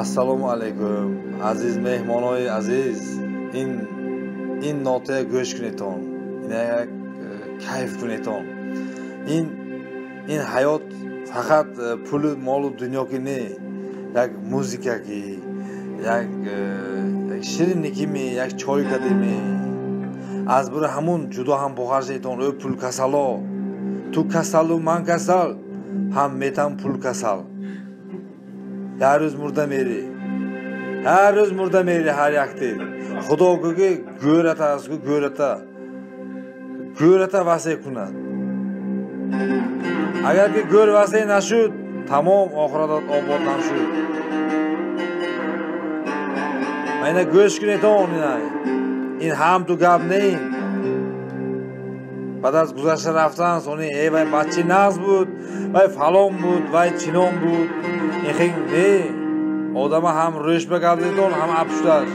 ассалому алайкум азиз меҳмонои азиз. Ин ин нотая гӯш кунедтон инак э, кайф кунедтон ин ин ҳаёт фақат э, пулу молу дунё ки не. Як музика ки як э, шириникими як чойкадими аз бури ҳамун ҷудо ҳам бохаршедтон ӯ пул касало. Ту касалу ман касал ҳам метам در روز مرده میری هر روز مرده میری هر یک دیل خدا گوگی گورتا از گو گورتا گورتا واسه کنن اگر که گور واسه نشد تمام آخرادات آباد نشد من گوش کنید تا این هم تو گب نیم баъд аз гузашта рафтан сони э вай бачи нағз буд вай фалон буд вай чинон буд инхин не одама ҳам рӯш ба гавдетон ҳам абшудаш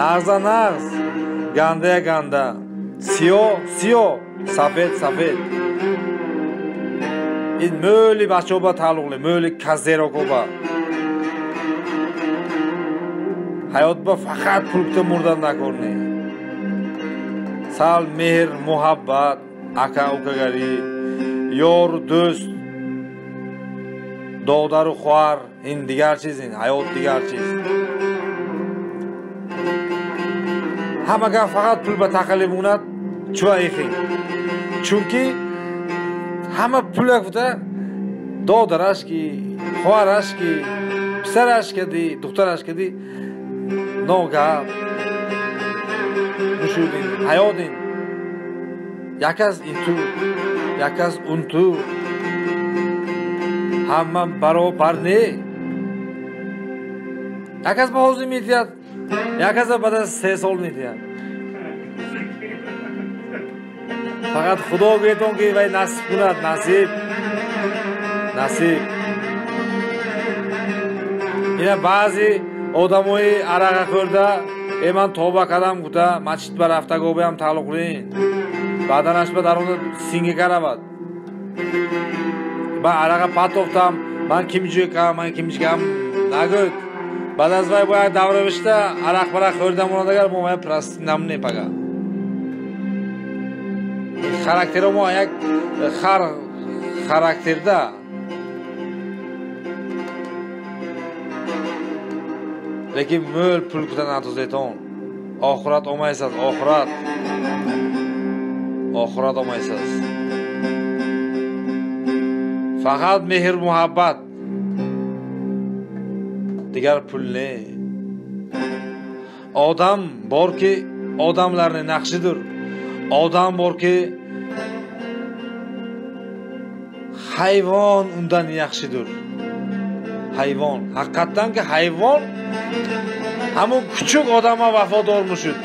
нағза нағз гандая ганда сиё сиё сафед сафед ин мӯли бачаоба тааллуқле мӯли казерокоба. Ҳаётба фақат пулкта мурдан накорне сал меҳр муҳаббат ака укагарӣ ёру дӯст додару хоҳар ин дигар чиз ин ҳаёт дигар чиз. Ҳама гап фақат пул ба тақалӣ мунад чуа ихи чунки ҳама пуля кута додараш ки хоҳараш ки писараш кади духтараш кади ногап нушудин ҳаёдин. Якас ин ту якас ун ту ҳама баробар не. Якас ба ҳозир метиҳад якаса баъд аз се сол метиҳад фақат худо гӯетон ки вай насиб кунад насиб насиб. Ина баъзе одамои арақа хӯрда е ман тоба кардам гуфта масҷид ба рафтагобиам тааллуқлин баъданаш ба дарона синге каравад ба арақа патофтам ман кимҷӯкам ман кимҷкам нагӯд. Баъд аз вай бояд давра бишта арақ барақ хӯрдамонадагар мо мая прости намне пага. Характеро мо як хар характерда лекин мӯл пул кута натузетон охират омайсад охират охират омайсад фақат меҳр муҳаббат дигар пул не одам бор ки одамларни нақшидур одам бор ки Ҳайвон. Ҳақиқаттан ки ҳайвон ҳамун кучук одама вафодор мешуд.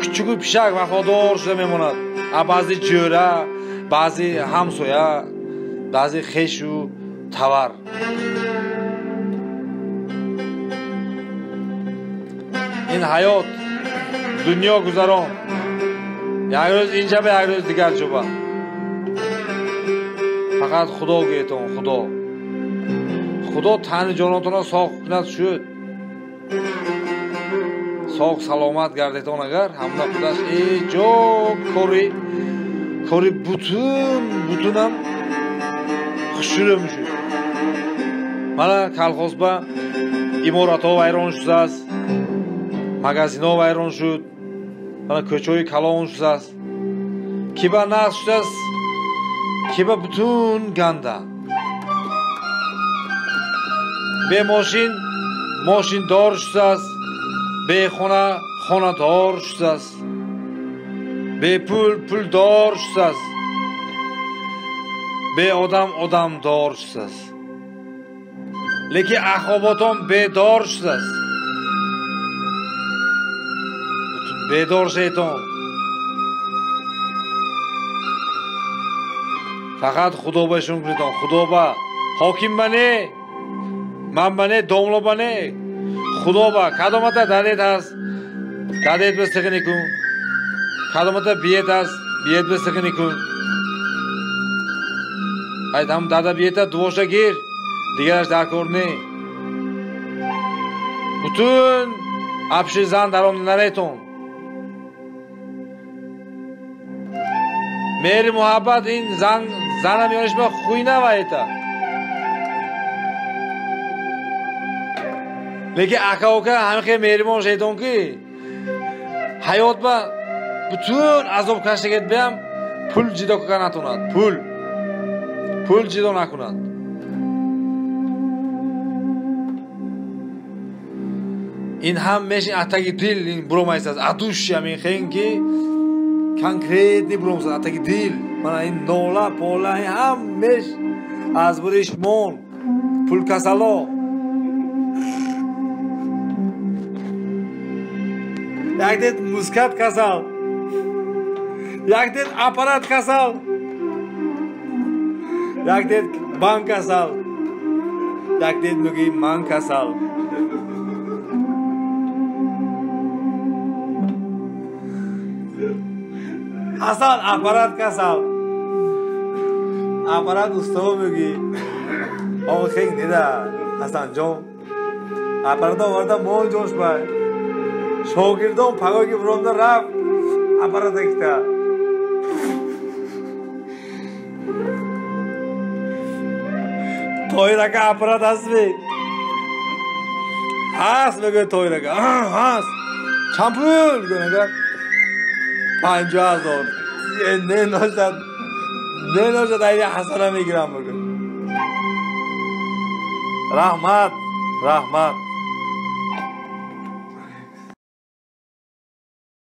Кучуку пишак вафодор шуда мемонад. А баъзе ҷӯра баъзе ҳамсоя баъзе хешу тавар. Ин ҳаёт дунё гузарон. Як рӯз инҷаба як рӯз дигар ҷоба фақат худо гӯетон худо худо тани ҷонотонро соғ кунад шуд соғ саломат гардетон агар ҳамна худаш э ҷо кори кори бутун бутунам хушуда мешуд мана калхозба иморатҳо вайрон шудааст магазинҳо вайрон шуд мана кӯчаҳои калон шудааст ки ба нақс шудааст ки ба бутун ганда бемошин мошиндор шудааст бехона хонадор шудааст бепул пулдор шудааст беодам одамдор шудааст. Лекин ахоботон бедор шудааст. Бедор шетон фақат худоба ишон кунедон худоба ҳокимба не манба не домлоба не худоба кадомата дадед ҳаст дадед бистиқини кун кадомата биет ҳаст биет бистиқини кун айдам дада биета дувоша гир. Дигараш дар кор не. Бутун абши зан даром наретон. Мери муҳаббат ин зан зана меёнишба хуйнаваета лекин ака ока ҳамихе меримон шайтон ки ҳаёт ба бутун азоб каштагет биям пул ҷидо карда натонад пул. Пул ҷидо накунад. Ин ҳам мешин атаги дил ин буромайст аз адуши ҳамин хен ки конкретни буромсад атаги дил. Мана ин нола пола ҳам меш аз бури шмон пулкасало як дед мускат касал як дед аппарат касал як дед банк касал як дед муги ман касал ҳасан аппарат касал аппарат устоо муги оғо хеле неда. Ҳасанҷон аппарат оварда мон ҷош бай шогирдон пагоги буронда рафт аппарата кита тоирака аппарат ҳастми ҳаст мегӯя тоирака ҳаст. Чампул гонага панҷо ҳазор неношад неношад айни ҳасана мегирам бигӯ раҳмат раҳмат